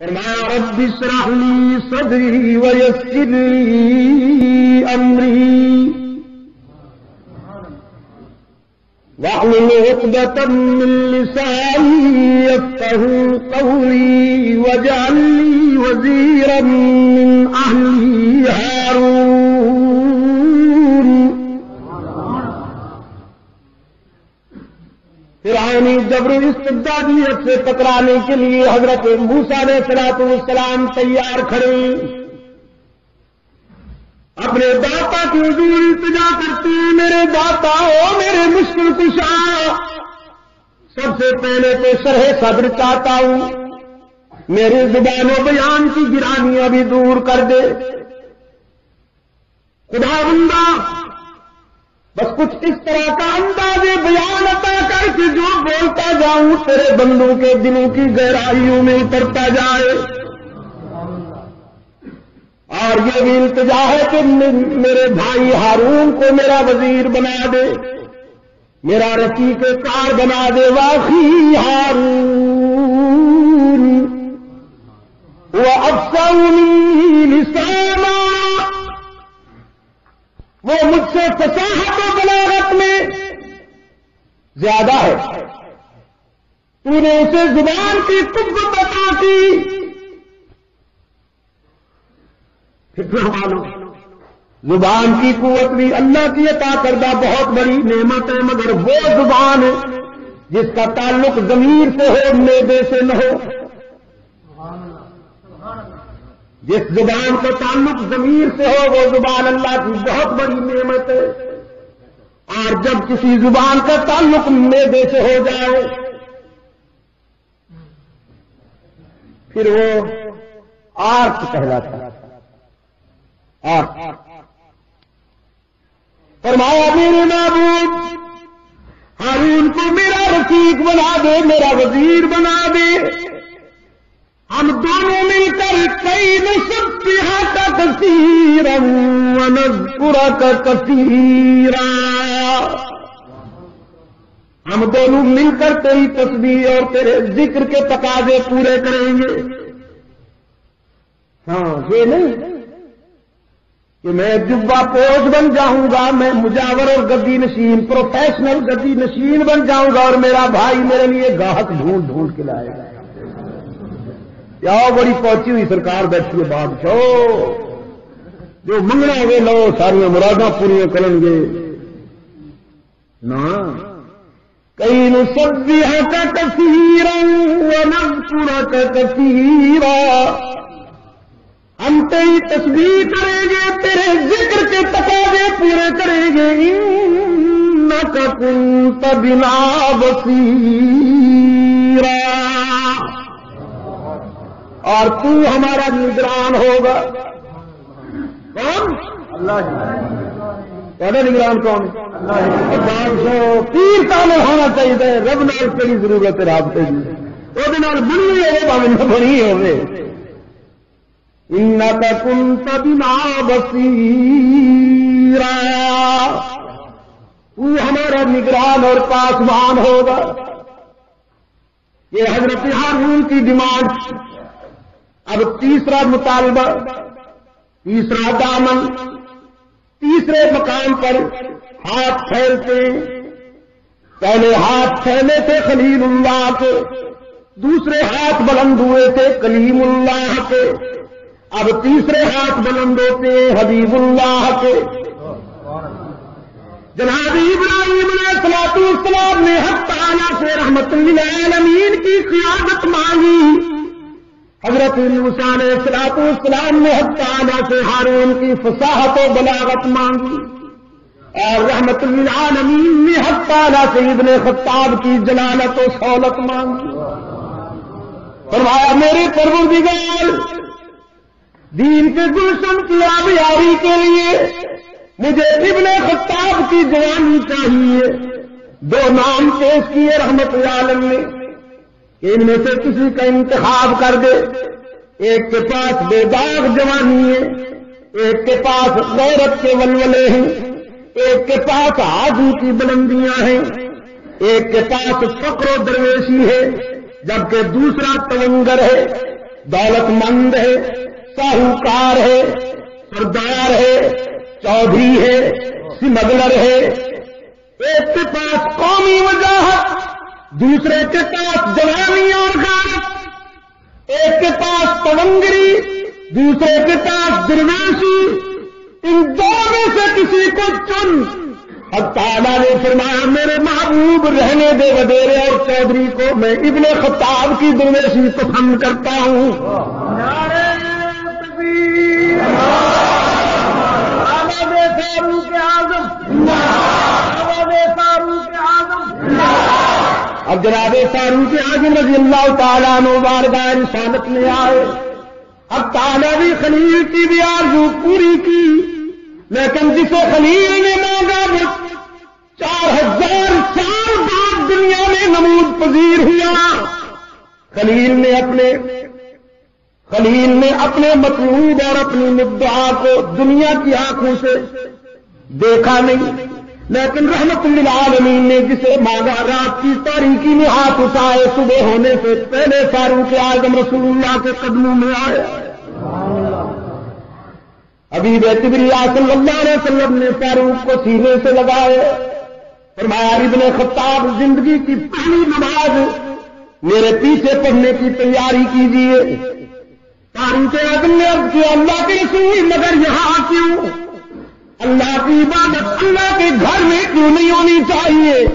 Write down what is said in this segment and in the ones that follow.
فرمایا رب اشرح لي صدري ويسر لي أمري. واحلل عقدة من لساني يفقه قولي واجعل لي وزيرا من أهلي هارون. فرعونی جبر استدادیت سے ٹکرانے کے لیے حضرت موسا نے سلاط السلام تیار کھڑے۔ اپنے داتا کی حضور التجا کرتے ہیں، میرے داتا ہو میرے مشکل کشا۔ سب سے پہلے تو شرح صدر چاہتا ہوں۔ میری زبان و بیان کی گرانیاں بھی دور کر دے۔ خدا بندہ بس کچھ اس طرح کا انداز بیان عطا کر کے جو بولتا جاؤں، تیرے بندوں کے دلوں کی گہرائیوں میں اترتا جائے۔ اور یہ بھی التجا ہے کہ میرے بھائی ہارون کو میرا وزیر بنا دے، میرا رفیق کار بنا دے واقعی ہارون۔ وہ افسونی نسانا وہ مجھ سے فصاحت و بلاغت میں زیادہ ہے۔ تو نے اسے زبان کی کب بتا کی۔ زبان کی قوت بھی اللہ کی عطا کردہ بہت بڑی نعمت ہے، مگر وہ زبان جس کا تعلق ضمیر سے ہو، میدے سے نہ ہو۔ جس زبان کا تعلق ضمیر سے ہو، وہ زبان اللہ کی بہت بڑی نعمت ہے۔ اور جب کسی زبان کا تعلق میدے سے ہو جائے، پھر وہ آرٹ کہلاتا ہے۔ فرمایا، میرے معبود، ہارون کو میرا رفیق بنا دے، میرا وزیر بنا دے۔ کا کثیر پورا کا کثیرا ہم دونوں مل کر تیری تصویر اور تیرے ذکر کے تقاضے پورے کریں گے۔ ہاں یہ نہیں کہ میں جبا پوش بن جاؤں گا، میں مجاور اور گدی نشین، پروفیشنل گدی نشین بن جاؤں گا اور میرا بھائی میرے لیے گاہک ڈھونڈ ڈھونڈ کے لائے گا۔ کیا بڑی پہنچی ہوئی سرکار بیٹھی ہے، بادشاہ۔ جو منگنا ہوئے لو ساریا مرادہ پوریا کریں گے۔ نہ۔ کئی نو سبزی کا کثیر پورا کا کثیر ہم تیری تصویر کریں گے، تیرے ذکر کے تقاضے پورے کریں گے۔ نہ کن تبنا بسیرا اور تو ہمارا نگران ہوگا۔ کون؟ اللہ پہلے نگران کون؟ پانچ سو تیر ہونا چاہیے۔ رب نال کئی ضرورت ہے رابطے کی وہ بنی ہوئے پاوے نہ بنی ہوئے ان کن تبنا بسیرا تو ہمارا نگران اور پاسمان ہوگا۔ یہ حضرت ہارون کی ڈیمانڈ۔ اب تیسرا مطالبہ۔ تیسرا دامن، تیسرے مقام پر ہاتھ پھیلتے پہلے ہاتھ پھیلے تھے خلیل اللہ کے، دوسرے ہاتھ بلند ہوئے تھے کلیم اللہ کے۔ اب تیسرے ہاتھ بلند ہوتے حبیب اللہ کے۔ جناب ابراہیم علیہ سلاط السلام نے حق تعالیٰ سے رحمت العالمین کی قیادت مانگی۔ حضرت علیہ سلاط اسلام نے حق تعالیٰ سے ہارون کی فصاحت و بلاغت مانگی۔ اور رحمت العالمین نے حق تعالیٰ سے ابن خطاب کی جلالت و سہولت مانگی۔ فرمایا، میرے پروردگار، دین کے گلشن کی آبیاری کے لیے مجھے ابن خطاب کی جوانی چاہیے۔ دو نام پیش کیے رحمت العالم نے ان میں سے کسی کا انتخاب کر دے۔ ایک کے پاس بے داغ جوانی ہے ایک کے پاس غیرت کے ولولے ہیں، ایک کے پاس آگو کی بلندیاں ہیں، ایک کے پاس فکر و درویشی ہے، جبکہ دوسرا تونگر ہے دولت مند ہے، ساہوکار ہے، سردار ہے، چودھری ہے، سمگلر ہے۔ ایک کے پاس قومی وجاہت دوسرے کے پاس جوانی اور غارت ایک کے پاس پونگری دوسرے کے پاس درویشی ان دونوں سے کسی کو چن۔ اب تعالیٰ نے فرمایا، میرے محبوب رہنے دے ودیرے اور چودھری کو میں ابن خطاب کی درویشی پسند کرتا ہوں۔ اب جناب فاروق اعظم رضی اللہ تعالیٰ بارگاہ رسالت میں آئے۔ اب تعالیٰ بھی خلیل کی بھی آرزو پوری کی۔ لیکن جسے خلیل نے مانگا وہ چار ہزار سال بعد دنیا میں نمود پذیر ہوا۔ خلیل نے اپنے خلیل نے اپنے مطلوب اور اپنی مدعا کو دنیا کی آنکھوں سے دیکھا نہیں۔ لیکن رحمت للعالمین نے جسے مانگا رات کی تاریخی میں ہاتھ اٹھائے، صبح ہونے سے پہلے فاروق اعظم رسول اللہ کے قدموں میں آئے۔ ابھی بیتبریا صلی اللہ علیہ وسلم نے فاروق کو سینے سے لگائے۔ فرمایا، ابن خطاب، زندگی کی پہلی نماز میرے پیچھے پڑھنے کی تیاری کیجیے۔ فاروق اعظم نے اب کیا، اللہ کے رسول مگر یہاں کیوں اللہ کی عبادت اللہ کے گھر میں کیوں نہیں ہونی چاہیے؟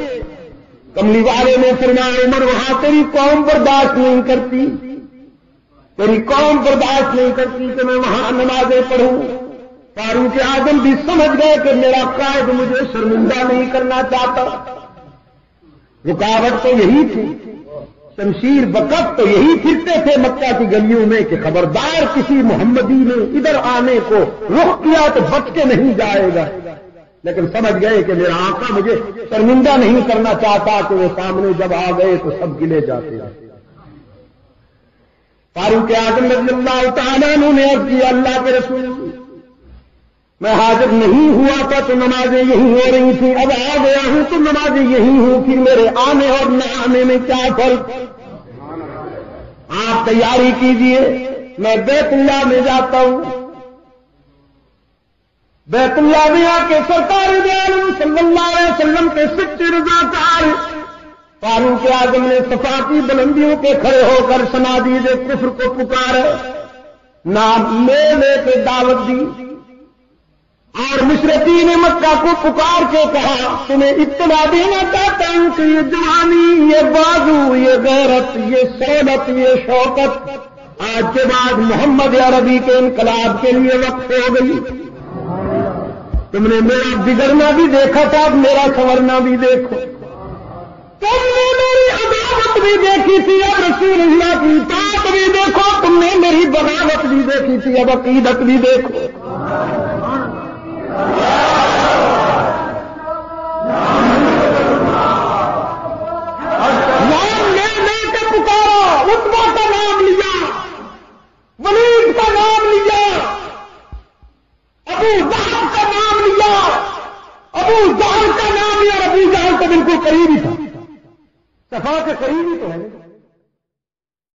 کملی والے نے فرمایا، عمر، وہاں تیری قوم برداشت نہیں کرتی۔ تیری قوم برداشت نہیں کرتی کہ میں وہاں نمازیں پڑھوں۔ فاروق آدم بھی سمجھ گئے کہ میرا قائد مجھے شرمندہ نہیں کرنا چاہتا۔ رکاوٹ تو یہی تھی۔ شمشیر بکت تو یہی پھرتے تھے مکہ کی گلیوں میں کہ خبردار کسی محمدی نے ادھر آنے کو رخ کیا تو بچ کے نہیں جائے گا۔ لیکن سمجھ گئے کہ میرا آقا مجھے شرمندہ نہیں کرنا چاہتا کہ وہ سامنے جب آ گئے تو سب گلے جاتے فاروق اعظم رضی اللہ تعالیٰ نے کیا، اللہ کے رسول میں حاضر نہیں ہوا تھا تو نمازیں یہی ہو رہی تھیں، اب آ گیا ہوں تو نمازیں یہی ہوں پھر میرے آنے اور نہ آنے میں کیا فرق؟ آپ تیاری کیجیے، میں بیت اللہ میں جاتا ہوں۔ بیت اللہ میں آ کے سرکار صلی اللہ علیہ وسلم کے سچے رضا کار فاروق اعظم نے صفا بلندیوں کے کھڑے ہو کر سنا دیجیے کفر کو پکار، نام لے لے کے دعوت دی۔ اور مشرقی نے مکہ کو پکار کے کہا، تمہیں اطلاع دینا چاہتا ہوں کہ یہ جوانی، یہ بازو، یہ غیرت، یہ سہولت، یہ شوقت آج کے بعد محمد عربی کے انقلاب کے لیے وقت ہو گئی۔ تم نے میرا بگڑنا بھی دیکھا تھا، اب میرا سنورنا بھی دیکھو۔ تم نے میری عدالت بھی دیکھی تھی، اب رسول اللہ کی بات بھی دیکھو۔ تم نے میری بغاوت بھی دیکھی تھی، اب عقیدت بھی دیکھو نام لے لے کے پکارا اتبا کا نام لیا ولید کا نام لیا ابو جہل کا نام لیا ابو جہل کا نام لیا ابو جہل تو بالکل قریب ہی تھا سفا کے قریب ہی تو ہے